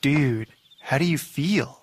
Dude, how do you feel?